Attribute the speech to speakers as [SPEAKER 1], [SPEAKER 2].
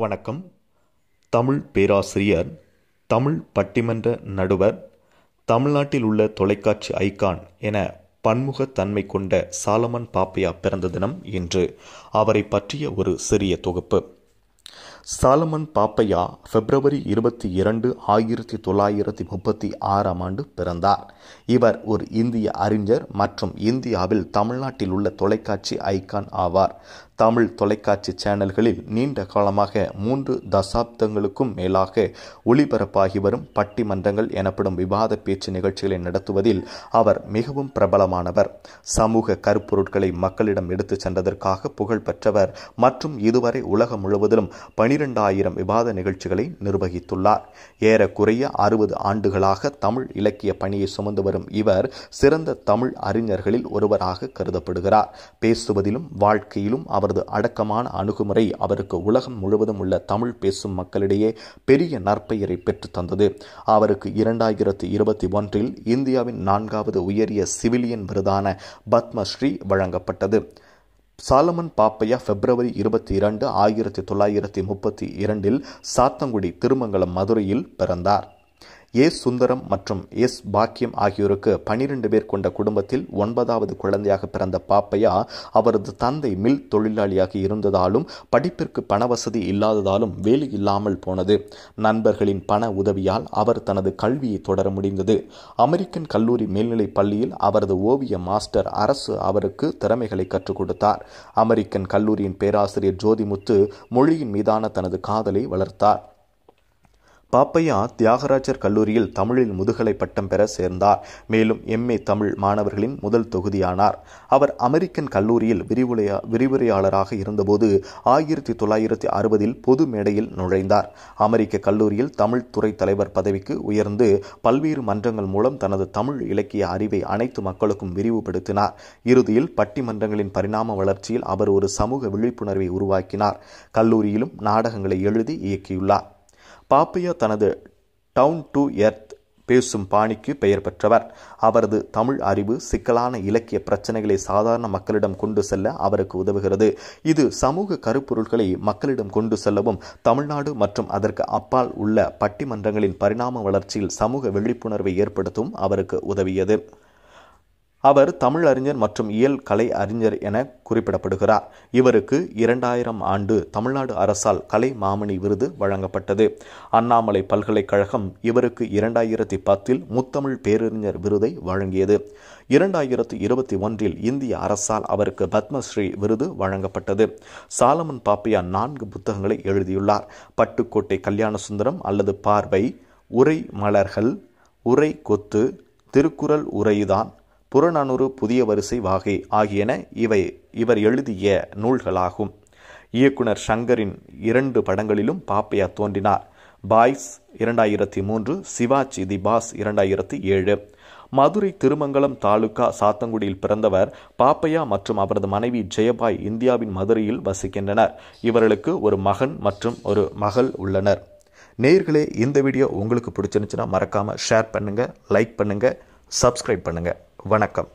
[SPEAKER 1] வணக்கம். தமிழ் பேராசிரியர் தமிழ் பட்டிமன்ற நடுவர் தமிழ்நாட்டில் உள்ள தொலைக்காட்சி ஐகான் என பன்முகத்தன்மை கொண்ட சாலமன் பாப்பையா பிறந்த தினம் என்று அவரை பற்றிய ஒரு சிறிய தொகுப்பு. சாலமன் பாப்பையா பிப்ரவரி இருபத்தி இரண்டு ஆயிரத்தி தொள்ளாயிரத்தி முப்பத்தி ஆறாம் ஆண்டு பிறந்தார். இவர் ஒரு இந்திய அறிஞர் மற்றும் இந்தியாவில் தமிழ்நாட்டில் உள்ள தொலைக்காட்சி ஐகான் ஆவார். தமிழ் தொலைக்காட்சி சேனல்களில் நீண்ட காலமாக மூன்று தசாப்தங்களுக்கும் மேலாக ஒளிபரப்பாகி வரும் பட்டிமன்றங்கள் எனப்படும் விவாத பேச்சு நிகழ்ச்சிகளை நடத்துவதில் அவர் மிகவும் பிரபலமானவர். சமூக கருப்பொருட்களை மக்களிடம் எடுத்துச் சென்றதற்காக புகழ் பெற்றவர் மற்றும் இதுவரை உலகம் முழுவதிலும் பனிரெண்டாயிரம் விவாத நிகழ்ச்சிகளை நிர்வகித்துள்ளார். ஏறக்குறைய அறுபது ஆண்டுகளாக தமிழ் இலக்கிய பணியை சுமந்து வரும் இவர் சிறந்த தமிழ் அறிஞர்களில் ஒருவராக கருதப்படுகிறார். பேசுவதிலும் வாழ்க்கையிலும் அவரது அடக்கமான அணுகுமுறை அவருக்கு உலகம் முழுவதும் உள்ள தமிழ் பேசும் மக்களிடையே பெரிய நற்பெயரை பெற்று தந்தது. அவருக்கு இரண்டாயிரத்தி இருபத்தி ஒன்றில் இந்தியாவின் நான்காவது உயரிய சிவிலியன் விருதான பத்மஸ்ரீ வழங்கப்பட்டது. சாலமன் பாப்பையா பிப்ரவரி இருபத்தி இரண்டு ஆயிரத்தி தொள்ளாயிரத்தி முப்பத்தி இரண்டில் சாத்தங்குடி திருமங்கலம் மதுரையில் பிறந்தார். எஸ் சுந்தரம் மற்றும் எஸ் பாக்கியம் ஆகியோருக்கு பனிரெண்டு பேர் கொண்ட குடும்பத்தில் ஒன்பதாவது குழந்தையாக பிறந்த பாப்பையா அவரது தந்தை மில் தொழிலாளியாக இருந்ததாலும் படிப்பிற்கு பண வசதி இல்லாததாலும் வேலை இல்லாமல் போனது. நண்பர்களின் பண உதவியால் அவர் தனது கல்வியை தொடர முடிந்தது. அமெரிக்கன் கல்லூரி மேல்நிலைப் பள்ளியில் அவரது ஓவிய மாஸ்டர் அரசு அவருக்கு திறமைகளை கற்றுக் கொடுத்தார். அமெரிக்கன் கல்லூரியின் பேராசிரியர் ஜோதிமுத்து மொழியின் மீதான தனது காதலை வளர்த்தார். பாப்பையா தியாகராஜர் கல்லூரியில் தமிழில் முதுகலை பட்டம் பெற சேர்ந்தார். மேலும் எம்ஏ தமிழ் மாணவர்களின் முதல் தொகுதியானார். அவர் அமெரிக்கன் கல்லூரியில் விரிவுரையா விரிவுரையாளராக இருந்தபோது ஆயிரத்தி தொள்ளாயிரத்தி அறுபதில் பொது மேடையில் நுழைந்தார். அமெரிக்க கல்லூரியில் தமிழ் துறை தலைவர் பதவிக்கு உயர்ந்து பல்வேறு மன்றங்கள் மூலம் தனது தமிழ் இலக்கிய அறிவை அனைத்து மக்களுக்கும் விரிவுபடுத்தினார். இறுதியில் பட்டிமன்றங்களின் பரிணாம வளர்ச்சியில் அவர் ஒரு சமூக விழிப்புணர்வை உருவாக்கினார். கல்லூரியிலும் நாடகங்களை எழுதி இயக்கியுள்ளார். பாப்பையா தனது டவுன் டு எர்த் பேசும் பாணிக்கு பெயர் பெற்றவர். அவரது தமிழ் அறிவு சிக்கலான இலக்கிய பிரச்சனைகளை சாதாரண மக்களிடம் கொண்டு செல்ல அவருக்கு உதவுகிறது. இது சமூக கருப்பொருட்களை மக்களிடம் கொண்டு செல்லவும் தமிழ்நாடு மற்றும் அதற்கு அப்பால் உள்ள பட்டிமன்றங்களின் பரிணாம வளர்ச்சியில் சமூக விழிப்புணர்வை ஏற்படுத்தவும் அவருக்கு உதவியது. அவர் தமிழ் அறிஞர் மற்றும் இயல் கலை அறிஞர் என குறிப்பிடப்படுகிறார். இவருக்கு இரண்டாயிரம் ஆண்டு தமிழ்நாடு அரசால் கலை மாமணி விருது வழங்கப்பட்டது. அண்ணாமலை பல்கலைக்கழகம் இவருக்கு இரண்டாயிரத்தி பத்தில் முத்தமிழ் பேரறிஞர் விருதை வழங்கியது. இரண்டாயிரத்தி இருபத்தி ஒன்றில் இந்திய அரசால் அவருக்கு பத்மஸ்ரீ விருது வழங்கப்பட்டது. சாலமன் பாப்பையா நான்கு புத்தகங்களை எழுதியுள்ளார். பட்டுக்கோட்டை கல்யாண சுந்தரம் அல்லது பார்வை உரை மலர்கள் உரை கொத்து திருக்குறள் உரைதான் புறநானூறு புதிய வரிசை வாகை ஆகியன இவை இவர் எழுதிய நூல்களாகும். இயக்குனர் ஷங்கரின் இரண்டு படங்களிலும் பாப்பையா தோன்றினார். பாய்ஸ் இரண்டாயிரத்தி மூன்று சிவாஜி தி பாஸ் இரண்டாயிரத்தி ஏழு மதுரை திருமங்கலம் தாலுகா சாத்தங்குடியில் பிறந்தவர் பாப்பையா மற்றும் அவரது மனைவி ஜெயபாய் இந்தியாவின் மதுரையில் வசிக்கின்றனர். இவர்களுக்கு ஒரு மகன் மற்றும் ஒரு மகள் உள்ளனர். நேர்களே இந்த வீடியோ உங்களுக்கு பிடிச்சிருந்துச்சுன்னா மறக்காமல் ஷேர் பண்ணுங்கள் லைக் பண்ணுங்கள் சப்ஸ்கிரைப் பண்ணுங்கள் வணக்கம்.